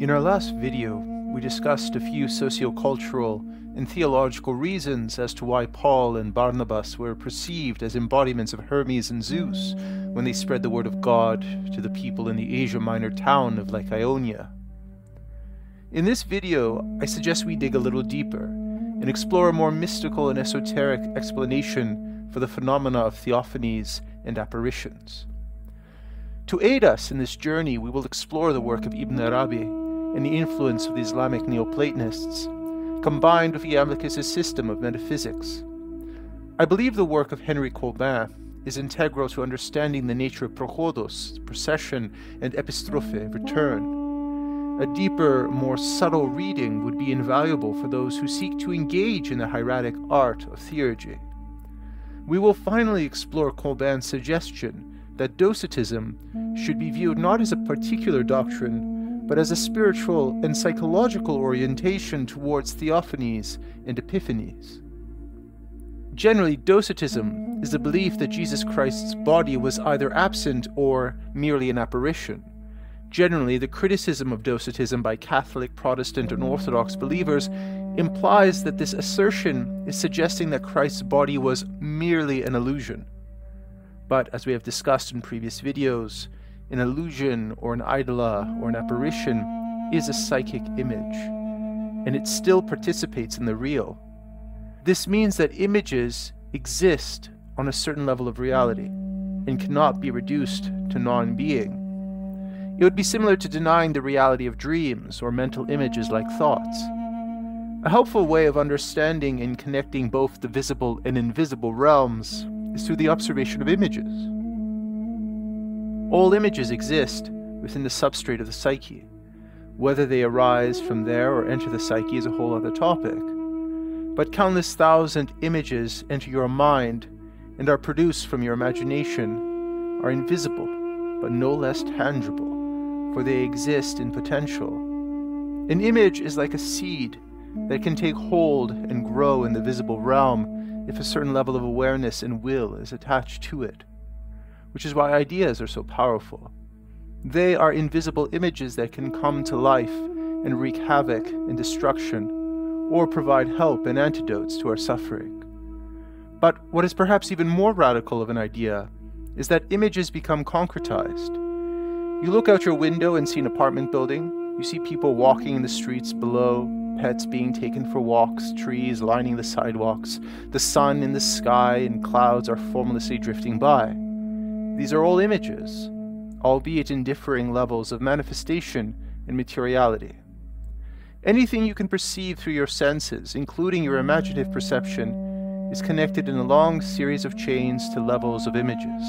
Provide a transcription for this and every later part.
In our last video, we discussed a few sociocultural and theological reasons as to why Paul and Barnabas were perceived as embodiments of Hermes and Zeus when they spread the word of God to the people in the Asia Minor town of Lycaonia. In this video, I suggest we dig a little deeper and explore a more mystical and esoteric explanation for the phenomena of theophanies and apparitions. To aid us in this journey, we will explore the work of Ibn Arabi and the influence of the Islamic Neoplatonists, combined with Iamblichus' system of metaphysics. I believe the work of Henry Corbin is integral to understanding the nature of prohodos, procession, and epistrophe, return. A deeper, more subtle reading would be invaluable for those who seek to engage in the hieratic art of theurgy. We will finally explore Corbin's suggestion that Docetism should be viewed not as a particular doctrine, but as a spiritual and psychological orientation towards theophanies and epiphanies. Generally, Docetism is the belief that Jesus Christ's body was either absent or merely an apparition. Generally, the criticism of Docetism by Catholic, Protestant, and Orthodox believers implies that this assertion is suggesting that Christ's body was merely an illusion. But as we have discussed in previous videos, an illusion or an idola or an apparition is a psychic image, and it still participates in the real. This means that images exist on a certain level of reality and cannot be reduced to non being. It would be similar to denying the reality of dreams or mental images like thoughts. A helpful way of understanding and connecting both the visible and invisible realms is through the observation of images. All images exist within the substrate of the psyche. Whether they arise from there or enter the psyche is a whole other topic. But countless thousand images enter your mind and are produced from your imagination are invisible, but no less tangible, for they exist in potential. An image is like a seed that can take hold and grow in the visible realm if a certain level of awareness and will is attached to it, which is why ideas are so powerful. They are invisible images that can come to life and wreak havoc and destruction, or provide help and antidotes to our suffering. But what is perhaps even more radical of an idea is that images become concretized. You look out your window and see an apartment building, you see people walking in the streets below, pets being taken for walks, trees lining the sidewalks, the sun in the sky, and clouds are formlessly drifting by. These are all images, albeit in differing levels of manifestation and materiality. Anything you can perceive through your senses, including your imaginative perception, is connected in a long series of chains to levels of images.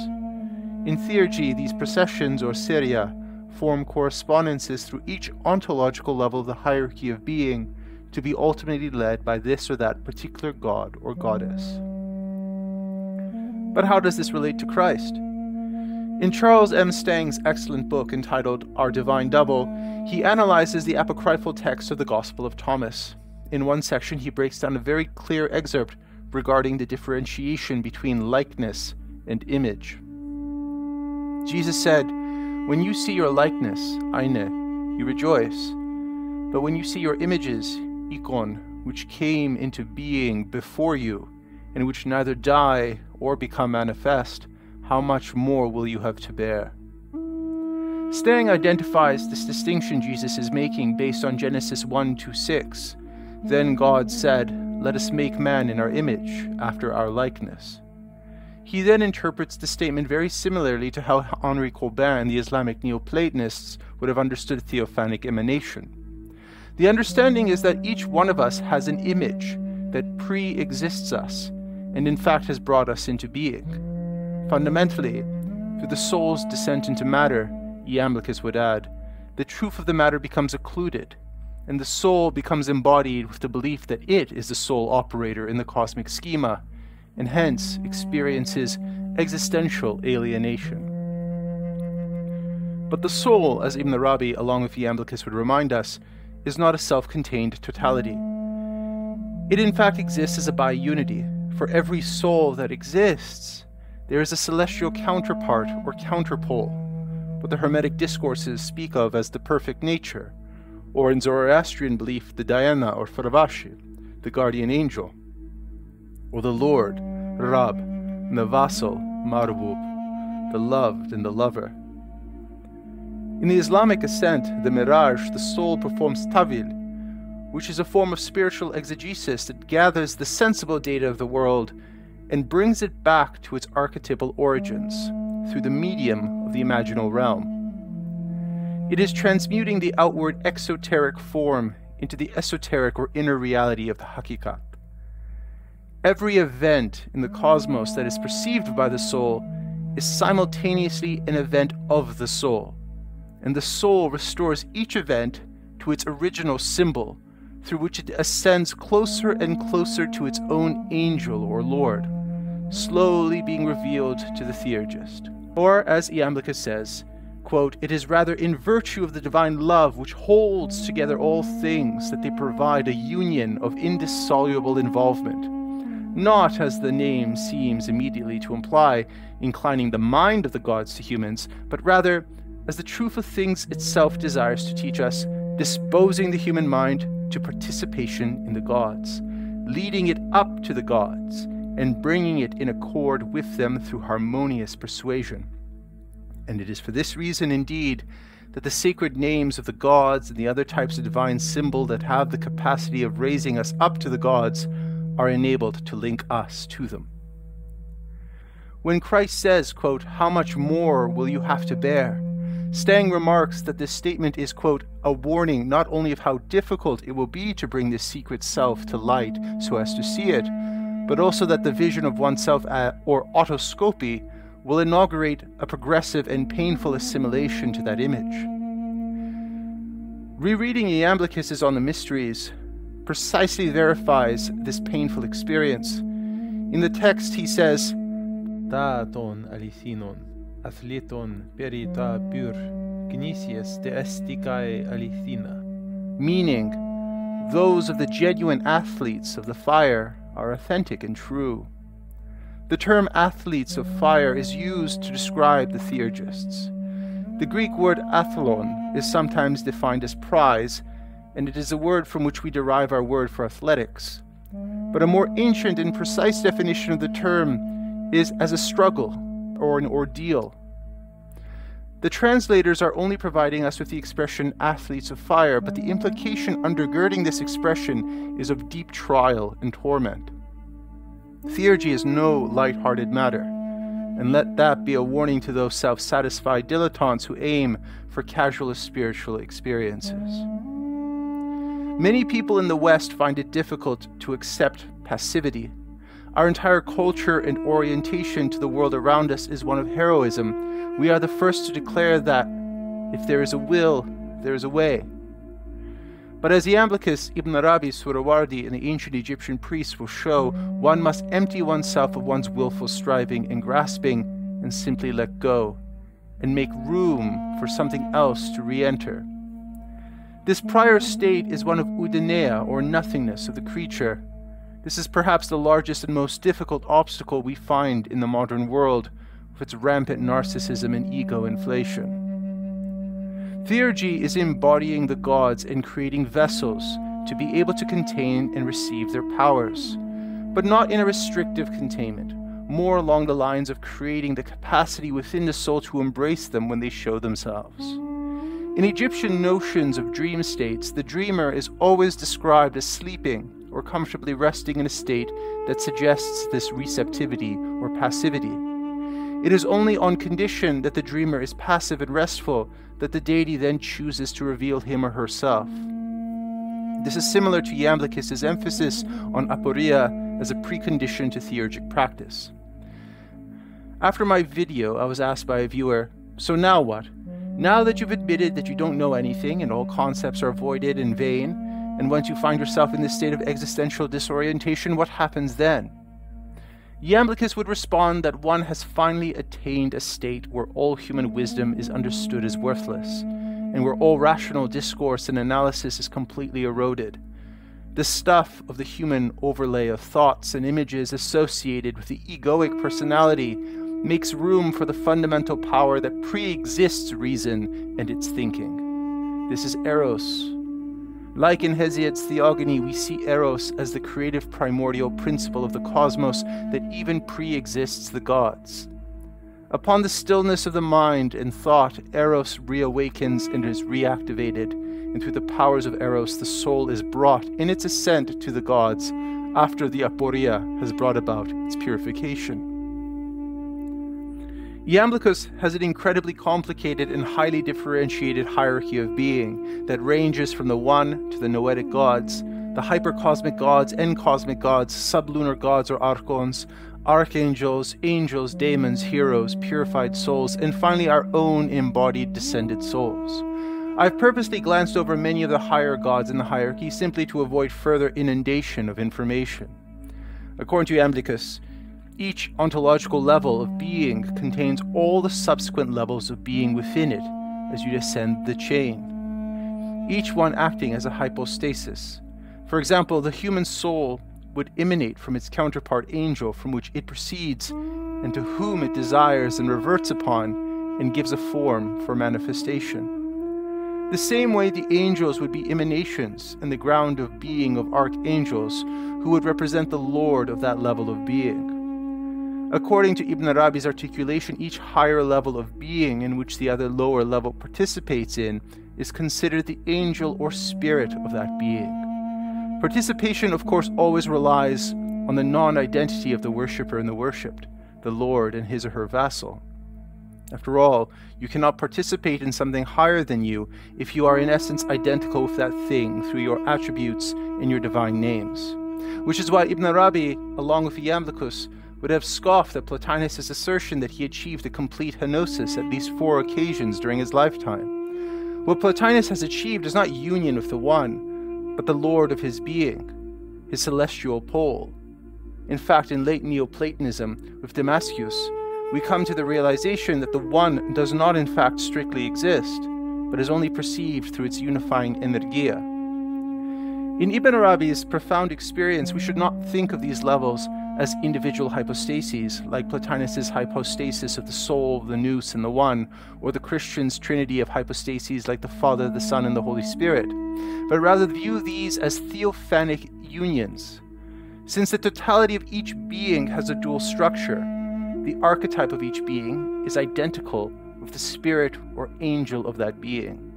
In theurgy, these processions or seria form correspondences through each ontological level of the hierarchy of being to be ultimately led by this or that particular god or goddess. But how does this relate to Christ? In Charles M. Stang's excellent book entitled Our Divine Double, he analyzes the apocryphal text of the Gospel of Thomas. In one section, he breaks down a very clear excerpt regarding the differentiation between likeness and image. Jesus said, When you see your likeness, Aine, you rejoice. But when you see your images, Ikon, which came into being before you, and which neither die or become manifest, how much more will you have to bear? Stang identifies this distinction Jesus is making based on Genesis 1 to 6. Then God said, Let us make man in our image, after our likeness. He then interprets the statement very similarly to how Henry Corbin and the Islamic Neoplatonists would have understood theophanic emanation. The understanding is that each one of us has an image that pre exists us and in fact has brought us into being. Fundamentally, through the soul's descent into matter, Iamblichus would add, the truth of the matter becomes occluded, and the soul becomes embodied with the belief that it is the sole operator in the cosmic schema, and hence experiences existential alienation. But the soul, as Ibn Arabi along with Iamblichus would remind us, is not a self contained totality. It in fact exists as a biunity. For every soul that exists, there is a celestial counterpart or counterpole, what the Hermetic discourses speak of as the perfect nature, or in Zoroastrian belief, the Daena or Faravashi, the guardian angel, or the Lord, Rab, and the vassal, Marbub, the loved and the lover. In the Islamic ascent, the Miraj, the soul performs tawil, which is a form of spiritual exegesis that gathers the sensible data of the world and brings it back to its archetypal origins through the medium of the imaginal realm. It is transmuting the outward exoteric form into the esoteric or inner reality of the hakikat. Every event in the cosmos that is perceived by the soul is simultaneously an event of the soul, and the soul restores each event to its original symbol through which it ascends closer and closer to its own angel or Lord, slowly being revealed to the theurgist. Or, as Iamblichus says, quote, It is rather in virtue of the divine love which holds together all things that they provide a union of indissoluble involvement. Not, as the name seems immediately to imply, inclining the mind of the gods to humans, but rather, as the truth of things itself desires to teach us, disposing the human mind to participation in the gods, leading it up to the gods, and bringing it in accord with them through harmonious persuasion. And it is for this reason, indeed, that the sacred names of the gods and the other types of divine symbol that have the capacity of raising us up to the gods are enabled to link us to them. When Christ says, quote, How much more will you have to bear? Stang remarks that this statement is, quote, a warning not only of how difficult it will be to bring this secret self to light so as to see it, but also that the vision of oneself, uh, or autoscopy, will inaugurate a progressive and painful assimilation to that image. Rereading Iamblichus on the mysteries precisely verifies this painful experience. In the text, he says, Taton alithinon athleton perita pur gnisias de esticae alithina. Meaning, those of the genuine athletes of the fire are authentic and true. The term athletes of fire is used to describe the theurgists. The Greek word athlon is sometimes defined as prize, and it is a word from which we derive our word for athletics. But a more ancient and precise definition of the term is as a struggle or an ordeal. The translators are only providing us with the expression athletes of fire, but the implication undergirding this expression is of deep trial and torment. Theurgy is no light-hearted matter, and let that be a warning to those self-satisfied dilettantes who aim for casual spiritual experiences. Many people in the West find it difficult to accept passivity our entire culture and orientation to the world around us is one of heroism. We are the first to declare that if there is a will, there is a way. But as Iamblichus, Ibn Arabi, Suhrawardi, and the ancient Egyptian priests will show, one must empty oneself of one's willful striving and grasping and simply let go, and make room for something else to re enter. This prior state is one of udinea, or nothingness of the creature, this is perhaps the largest and most difficult obstacle we find in the modern world, with its rampant narcissism and ego inflation. Theurgy is embodying the gods and creating vessels to be able to contain and receive their powers, but not in a restrictive containment, more along the lines of creating the capacity within the soul to embrace them when they show themselves. In Egyptian notions of dream states, the dreamer is always described as sleeping or comfortably resting in a state that suggests this receptivity or passivity. It is only on condition that the dreamer is passive and restful that the deity then chooses to reveal him or herself. This is similar to Iamblichus's emphasis on aporia as a precondition to theurgic practice. After my video, I was asked by a viewer, So now what? Now that you've admitted that you don't know anything and all concepts are voided and vain, and once you find yourself in this state of existential disorientation, what happens then? Iamblichus would respond that one has finally attained a state where all human wisdom is understood as worthless, and where all rational discourse and analysis is completely eroded. The stuff of the human overlay of thoughts and images associated with the egoic personality makes room for the fundamental power that pre exists reason and its thinking. This is Eros, Like in Hesiod's Theogony, we see Eros as the creative primordial principle of the cosmos that even pre exists the gods. Upon the stillness of the mind and thought, Eros reawakens and is reactivated, and through the powers of Eros, the soul is brought in its ascent to the gods after the aporia has brought about its purification. Iamblichus has an incredibly complicated and highly differentiated hierarchy of being that ranges from the One to the Noetic gods, the hypercosmic gods and cosmic gods, sublunar gods or archons, archangels, angels, daemons, heroes, purified souls, and finally our own embodied descended souls. I've purposely glanced over many of the higher gods in the hierarchy simply to avoid further inundation of information. According to Iamblichus, each ontological level of being contains all the subsequent levels of being within it as you descend the chain, each one acting as a hypostasis. For example, the human soul would emanate from its counterpart angel from which it proceeds and to whom it desires and reverts upon and gives a form for manifestation. The same way the angels would be emanations and the ground of being of archangels who would represent the Lord of that level of being. According to Ibn Arabi's articulation, each higher level of being in which the other lower level participates in is considered the angel or spirit of that being. Participation, of course, always relies on the non identity of the worshipper and the worshipped, the Lord and his or her vassal. After all, you cannot participate in something higher than you if you are in essence identical with that thing through your attributes and your divine names. Which is why Ibn Arabi, along with Iamblichus, would have scoffed at Plotinus' assertion that he achieved a complete kenosis at least four occasions during his lifetime. What Plotinus has achieved is not union with the One, but the Lord of his being, his celestial pole. In fact, in late Neoplatonism, with Damascius, we come to the realization that the One does not in fact strictly exist, but is only perceived through its unifying energia. In Ibn Arabi's profound experience, we should not think of these levels as individual hypostases, like Plotinus's hypostasis of the soul, the nous, and the One, or the Christian's trinity of hypostases like the Father, the Son, and the Holy Spirit, but rather view these as theophanic unions. Since the totality of each being has a dual structure, the archetype of each being is identical with the spirit or angel of that being.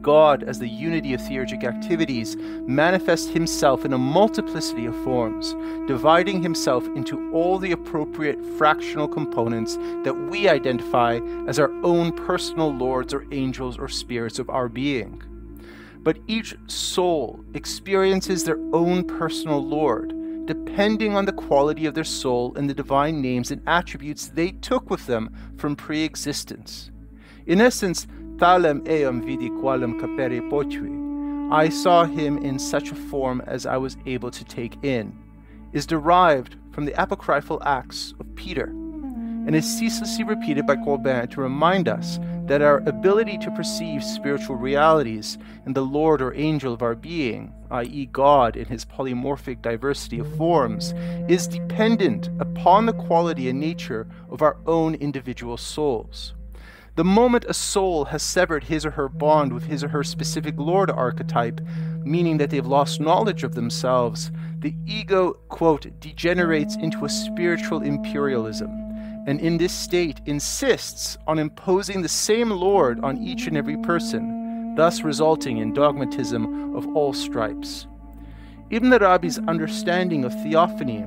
God, as the unity of theurgic activities, manifests himself in a multiplicity of forms, dividing himself into all the appropriate fractional components that we identify as our own personal lords or angels or spirits of our being. But each soul experiences their own personal Lord, depending on the quality of their soul and the divine names and attributes they took with them from pre existence. In essence, Talem eam vidi qualem capere potui, I saw him in such a form as I was able to take in, is derived from the apocryphal Acts of Peter, and is ceaselessly repeated by Corbin to remind us that our ability to perceive spiritual realities and the Lord or angel of our being, i.e., God in his polymorphic diversity of forms, is dependent upon the quality and nature of our own individual souls. The moment a soul has severed his or her bond with his or her specific Lord archetype, meaning that they've lost knowledge of themselves, the ego, quote, degenerates into a spiritual imperialism, and in this state insists on imposing the same Lord on each and every person, thus resulting in dogmatism of all stripes. Ibn Arabi's understanding of theophany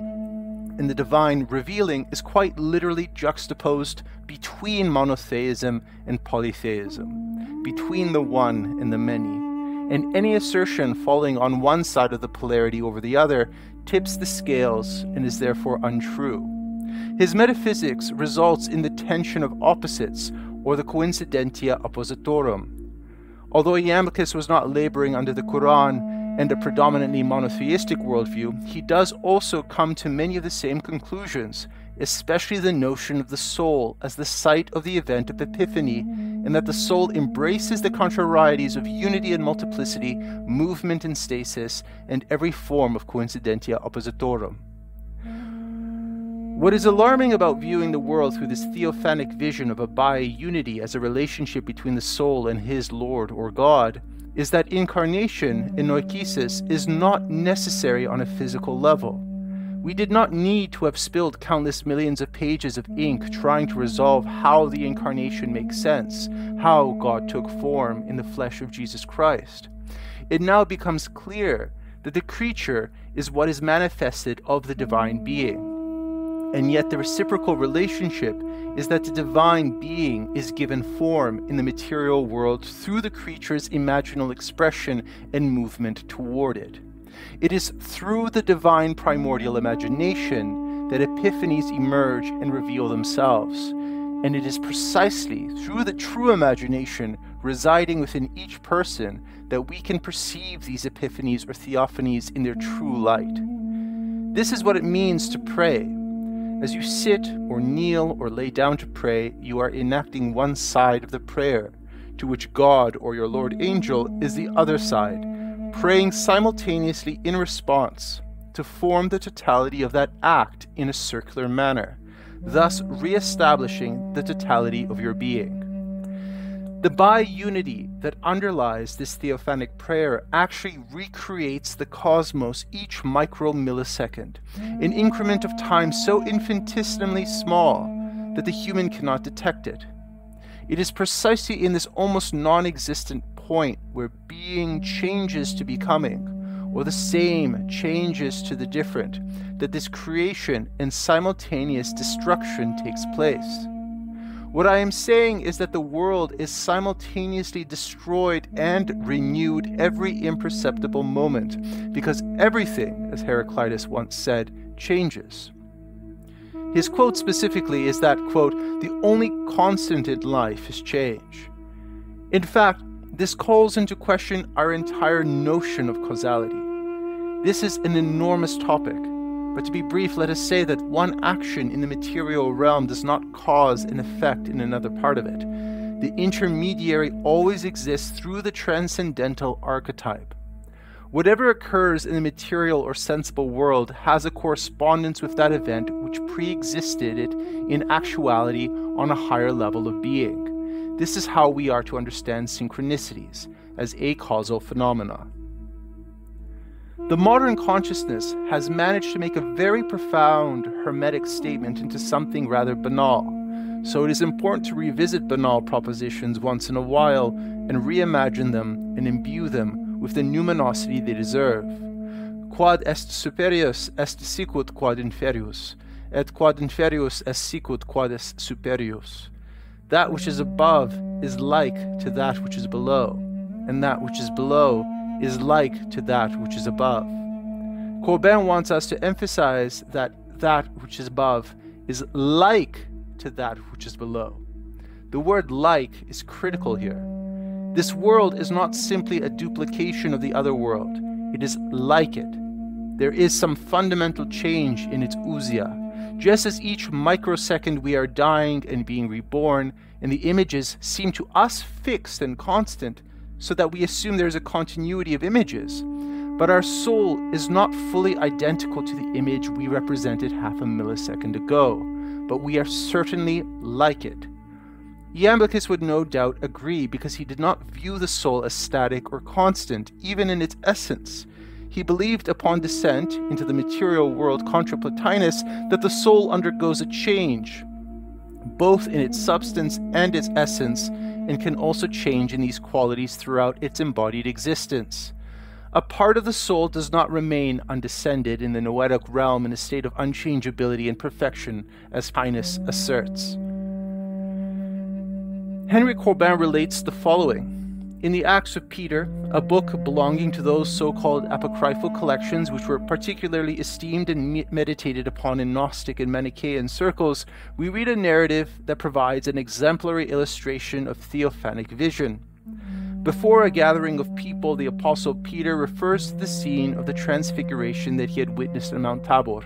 in the divine revealing is quite literally juxtaposed between monotheism and polytheism, between the one and the many. And any assertion falling on one side of the polarity over the other tips the scales and is therefore untrue. His metaphysics results in the tension of opposites, or the coincidentia oppositorum. Although Iamblichus was not laboring under the Quran and a predominantly monotheistic worldview, he does also come to many of the same conclusions, especially the notion of the soul as the site of the event of Epiphany, and that the soul embraces the contrarieties of unity and multiplicity, movement and stasis, and every form of coincidentia oppositorum. What is alarming about viewing the world through this theophanic vision of a bi unity as a relationship between the soul and his Lord or God is that incarnation in Noekisis is not necessary on a physical level. We did not need to have spilled countless millions of pages of ink trying to resolve how the incarnation makes sense, how God took form in the flesh of Jesus Christ. It now becomes clear that the creature is what is manifested of the divine being. And yet, the reciprocal relationship is that the divine being is given form in the material world through the creature's imaginal expression and movement toward it. It is through the divine primordial imagination that epiphanies emerge and reveal themselves. And it is precisely through the true imagination residing within each person that we can perceive these epiphanies or theophanies in their true light. This is what it means to pray. As you sit or kneel or lay down to pray, you are enacting one side of the prayer, to which God or your Lord Angel is the other side praying simultaneously in response to form the totality of that act in a circular manner, thus re establishing the totality of your being. The bi-unity that underlies this theophanic prayer actually recreates the cosmos each micro millisecond, an increment of time so infinitesimally small that the human cannot detect it. It is precisely in this almost non existent point where being changes to becoming, or the same changes to the different, that this creation and simultaneous destruction takes place. What I am saying is that the world is simultaneously destroyed and renewed every imperceptible moment, because everything, as Heraclitus once said, changes. His quote specifically is that, quote, the only constant in life is change. In fact, this calls into question our entire notion of causality. This is an enormous topic, but to be brief, let us say that one action in the material realm does not cause an effect in another part of it. The intermediary always exists through the transcendental archetype. Whatever occurs in the material or sensible world has a correspondence with that event which pre existed it in actuality on a higher level of being. This is how we are to understand synchronicities as a causal phenomena. The modern consciousness has managed to make a very profound hermetic statement into something rather banal, so it is important to revisit banal propositions once in a while and reimagine them and imbue them with the numinosity they deserve. Quod est superius est sicut quod inferius, et quod inferius est sicut quod est superius. That which is above is like to that which is below, and that which is below is like to that which is above. Corbin wants us to emphasize that that which is above is like to that which is below. The word like is critical here. This world is not simply a duplication of the other world, it is like it. There is some fundamental change in its ousia, just as each microsecond we are dying and being reborn, and the images seem to us fixed and constant, so that we assume there is a continuity of images. But our soul is not fully identical to the image we represented half a millisecond ago, but we are certainly like it. Iamblichus would no doubt agree because he did not view the soul as static or constant, even in its essence. He believed upon descent into the material world contra Plotinus that the soul undergoes a change, both in its substance and its essence, and can also change in these qualities throughout its embodied existence. A part of the soul does not remain undescended in the noetic realm in a state of unchangeability and perfection, as Plotinus asserts. Henry Corbin relates the following in the Acts of Peter, a book belonging to those so called apocryphal collections which were particularly esteemed and meditated upon in Gnostic and Manichaean circles, we read a narrative that provides an exemplary illustration of theophanic vision. Before a gathering of people, the Apostle Peter refers to the scene of the transfiguration that he had witnessed on Mount Tabor.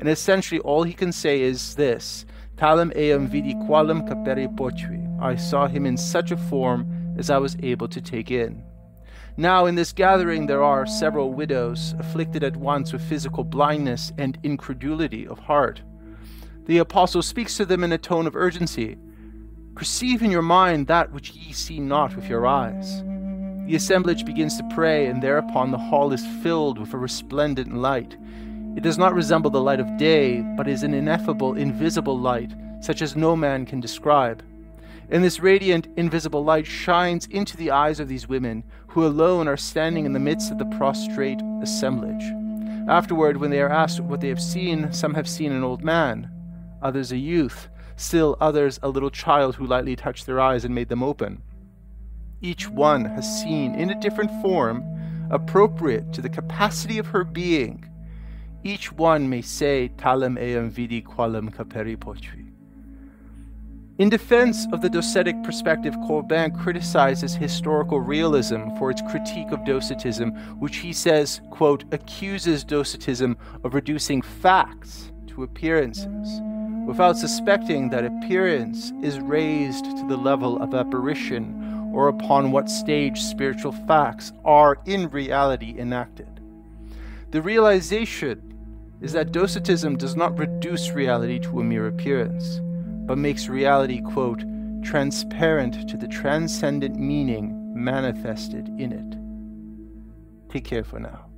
And essentially, all he can say is this Talem eam vidi qualem capere potui. I saw him in such a form as I was able to take in. Now, in this gathering, there are several widows afflicted at once with physical blindness and incredulity of heart. The apostle speaks to them in a tone of urgency Perceive in your mind that which ye see not with your eyes. The assemblage begins to pray, and thereupon the hall is filled with a resplendent light. It does not resemble the light of day, but is an ineffable, invisible light, such as no man can describe. And this radiant, invisible light shines into the eyes of these women, who alone are standing in the midst of the prostrate assemblage. Afterward, when they are asked what they have seen, some have seen an old man, others a youth, still others a little child who lightly touched their eyes and made them open. Each one has seen, in a different form, appropriate to the capacity of her being, each one may say, Talem eam vidi qualem capere potui. In defense of the docetic perspective, Corbin criticizes historical realism for its critique of docetism, which he says, quote, accuses docetism of reducing facts to appearances, without suspecting that appearance is raised to the level of apparition or upon what stage spiritual facts are in reality enacted. The realization is that docetism does not reduce reality to a mere appearance, but makes reality, quote, transparent to the transcendent meaning manifested in it. Take care for now.